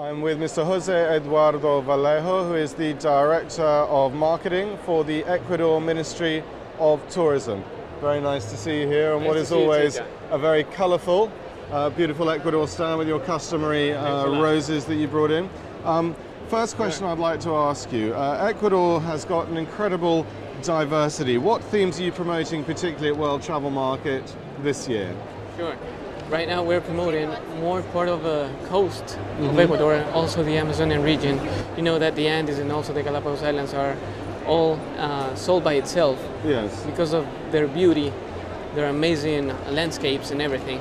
I'm with Mr. Jose Eduardo Vallejo, who is the Director of Marketing for the Ecuador Ministry of Tourism. Very nice to see you here, and Nice what is see you too, always a very colourful, uh, beautiful Ecuador stand with your customary uh, roses that you brought in. Um, first question I'd like to ask you uh, Ecuador has got an incredible diversity. What themes are you promoting, particularly at World Travel Market this year? Sure. Right now we're promoting more part of the coast Mm-hmm. of Ecuador also the Amazonian region. You know that the Andes and also the Galapagos Islands are all uh, sold by itself Yes. because of their beauty, their amazing landscapes and everything.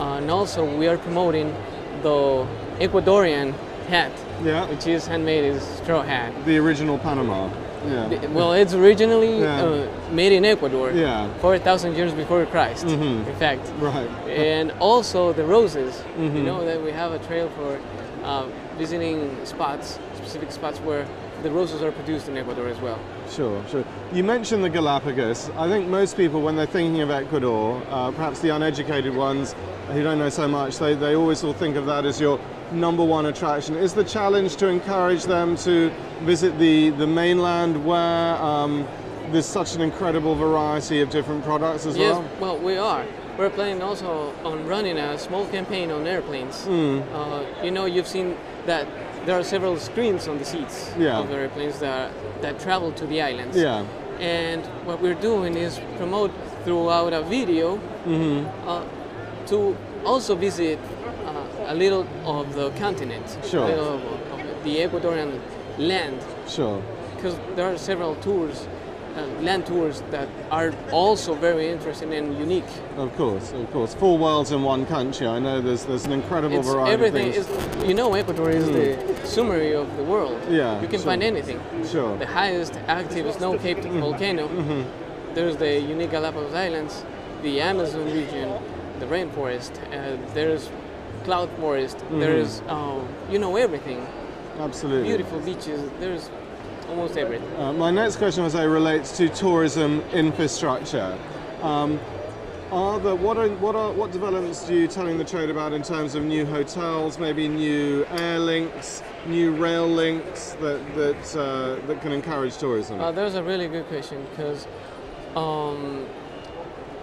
Uh, and also we are promoting the Ecuadorian hat, Yeah. which is handmade as straw hat. The original Panama. Yeah. Well, it's originally Yeah. uh, made in Ecuador, Yeah. 4,000 years before Christ, Mhm. in fact. Right. and also the roses. You Mhm. know that we have a trail for uh, visiting spots, specific spots where the roses are produced in Ecuador as well. Sure, sure. You mentioned the Galapagos. I think most people, when they're thinking of Ecuador, uh, perhaps the uneducated ones who don't know so much, they, they always will think of that as your number one attraction. Is the challenge to encourage them to visit the, the mainland where um, there's such an incredible variety of different products as Yes, well? Yes, well, we are. We're planning also on running a small campaign on airplanes. Hmm. Uh, you know, you've seen that there are several screens on the seats Yeah. of the airplanes that, that travel to the islands. Yeah. And what we're doing is promote throughout a video Mm-hmm. uh, to also visit a little of the continent, Sure. a little of, of the Ecuadorian land, Sure. because there are several tours, uh, land tours that are also very interesting and unique. Of course, of course. Four worlds in one country. I know there's there's an incredible It's variety everything of is, things. Hmm. you know, Ecuador is the summary of the world. Yeah, you can sure. find anything. Sure. The highest active snow-capped volcano. Mm-hmm. There's the unique Galapagos Islands, the Amazon region, the rainforest. Uh, there's cloud forest. Mm-hmm. There's, uh, you know, everything. Absolutely. Beautiful beaches. There's almost everything. Uh, my next question was uh, relates to tourism infrastructure. Um, are the, what, are, what, are, what developments do you telling the trade about in terms of new hotels, maybe new air links, new rail links that, that, uh, that can encourage tourism? Uh, there's a really good question because um,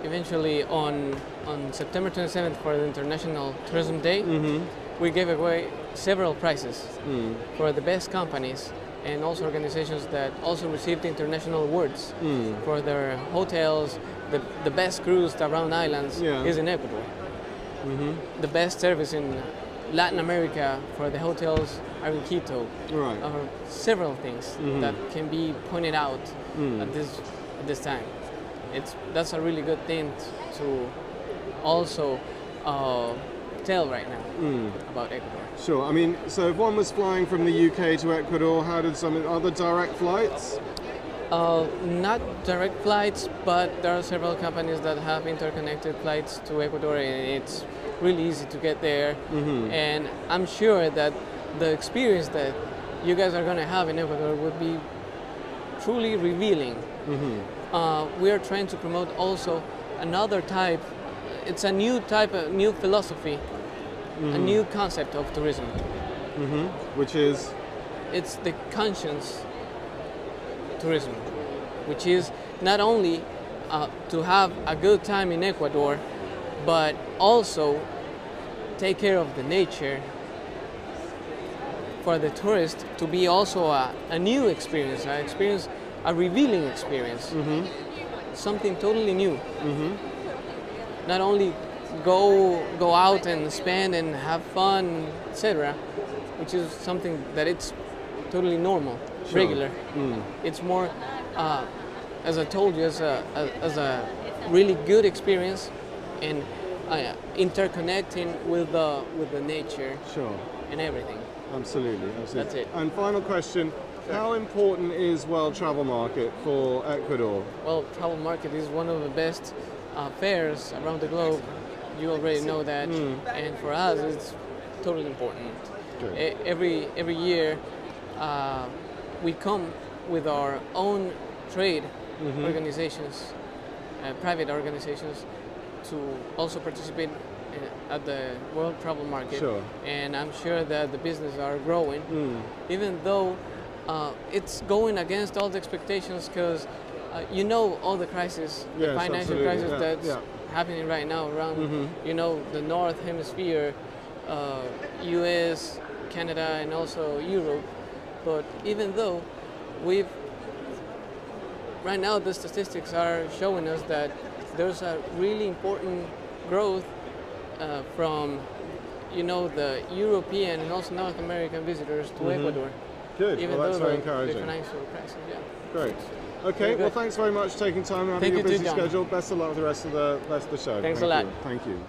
eventually on on September 27th for the International Tourism Day, Mhm. we gave away several prizes Mm. for the best companies and also organizations that also received international awards Mm. for their hotels. The, the best cruise around islands Yeah. is in Ecuador. Mhm. The best service in Latin America for the hotels are in Quito. Right. Or several things Mhm. that can be pointed out Mm. at this at this time. It's that's a really good thing to also uh, tell right now Mm. about Ecuador. Sure. I mean, so if one was flying from the UK to Ecuador, how did some other direct flights? Uh, not direct flights, but there are several companies that have interconnected flights to Ecuador, and it's really easy to get there. Mhm. And I'm sure that the experience that you guys are going to have in Ecuador would be truly revealing. Mhm. Uh, we are trying to promote also another type. It's a new type, a new philosophy, a new concept of tourism. Mhm. Which is It's the conscience tourism, which is not only uh, to have a good time in Ecuador, but also take care of the nature for the tourist to be also a, a new experience, an experience, a revealing experience, something totally new. Not only go go out and spend and have fun, etc., which is something that it's totally normal, regular. It's more, uh, as I told you, as a, a as a really good experience and uh, interconnecting with the with the nature sure. and everything. Absolutely, absolutely. That's it. And final question: How important is World Travel Market for Ecuador? Well, travel market is one of the best uh, fairs around the globe. You already know that, and for us, it's totally important. E- every every year, uh, we come with our own trade organizations, uh, private organizations, to also participate uh, at the world travel market, Sure. and I'm sure that the business are growing, Mm. even though uh, it's going against all the expectations because uh, you know all the crisis, the financial crisis yeah, that's yeah. happening right now around, Mhm. you know, the North Hemisphere, uh, U.S., Canada, and also Europe. But even though we've right now the statistics are showing us that there's a really important growth uh, from you know the European and also North American visitors to Mhm. Ecuador. Good. Even well, that's very encouraging. financial crisis, yeah. Great. Okay. Well, thanks very much for taking time out Thank of your you too, busy John. schedule. Best of luck with the rest of the rest of the show. Thanks Thank a lot. you. Thank you.